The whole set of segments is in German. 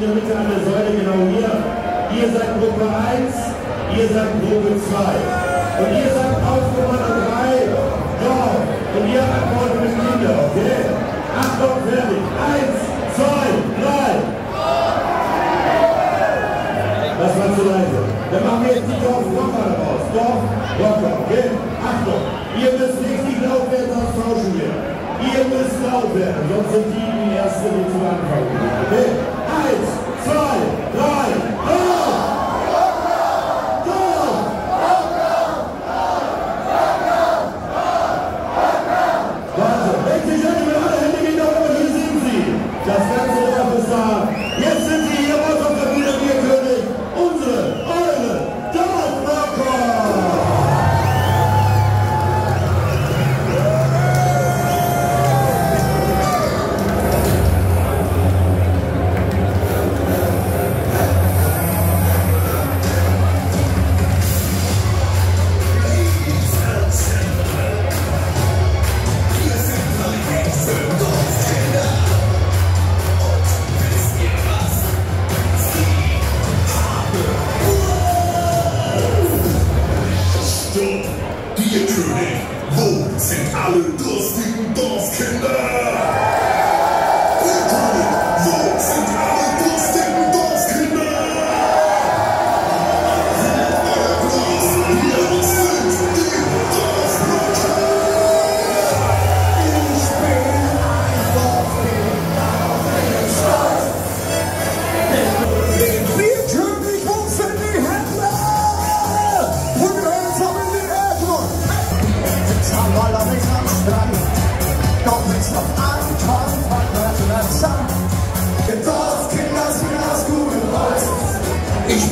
in der Mitte an der Säule, genau hier. Ihr seid Gruppe 1, ihr seid Gruppe 2. Und ihr seid auch Nummer 3. Doch. Und ihr antwortet mit Kinder, okay? Achtung, fertig. Eins, zwei, drei. Das war zu leise. Dann machen wir jetzt die Dorf Rocker raus. Dorf Rocker, okay? Achtung. Ihr müsst nicht die Laufwerte austauschen tauschen. Ihr müsst laut werden, sonst sind die die Ersten, die zu anfangen. Okay? Eins, zwei,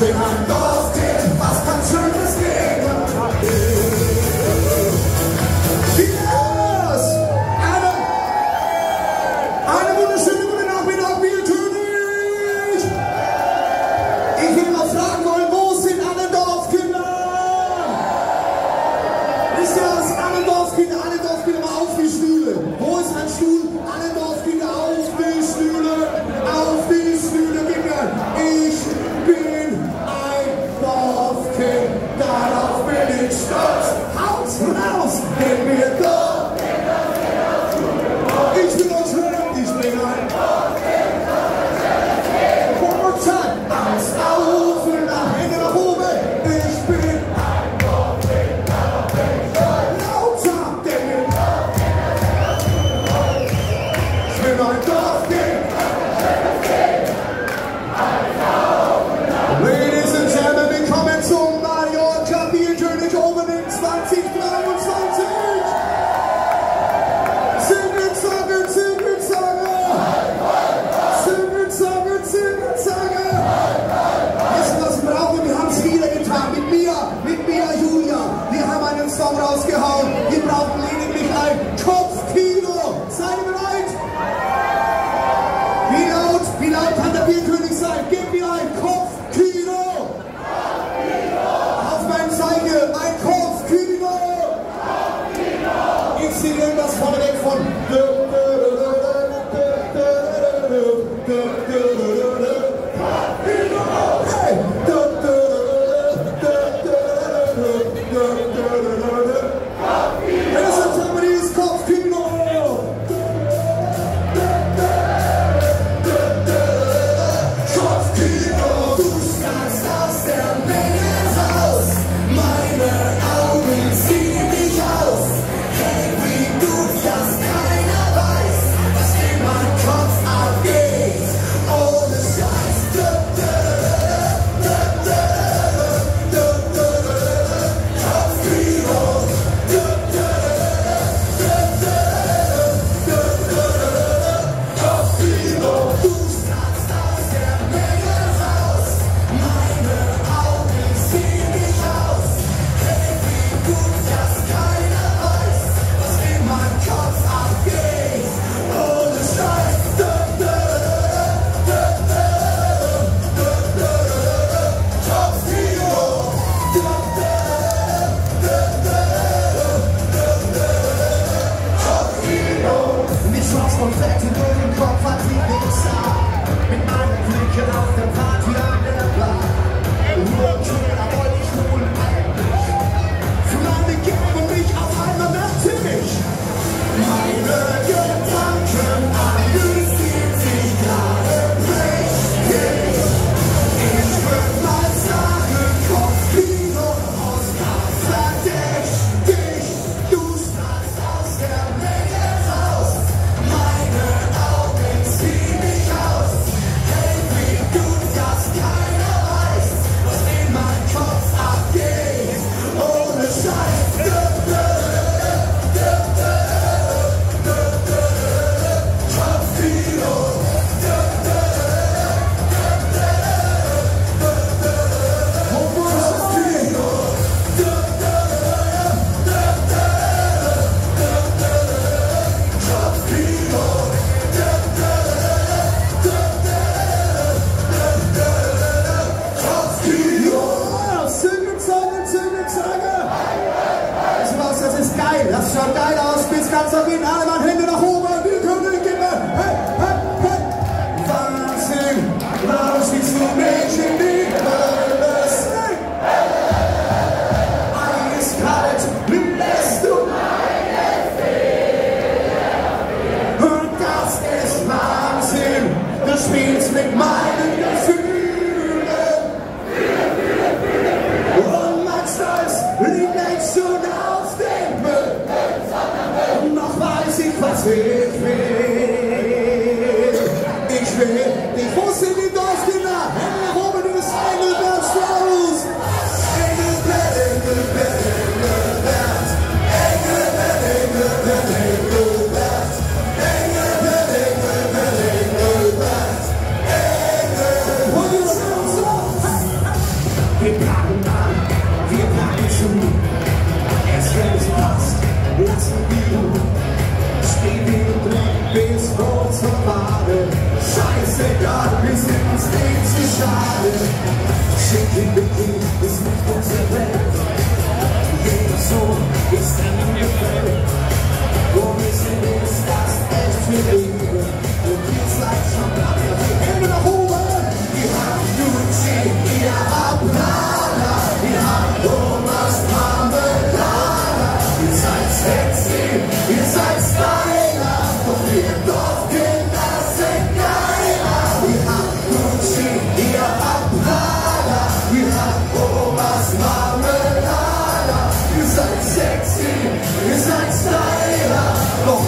Esperando que God of many stars. Sachsen, alle mal Hände nach oben, wir können immer. Hey, hey, hey. Wahnsinn, warum spielst du Mädchen nicht anders? Eiskalt, lässt du meine Fehler Und das ist Wahnsinn, du spielst mit meinen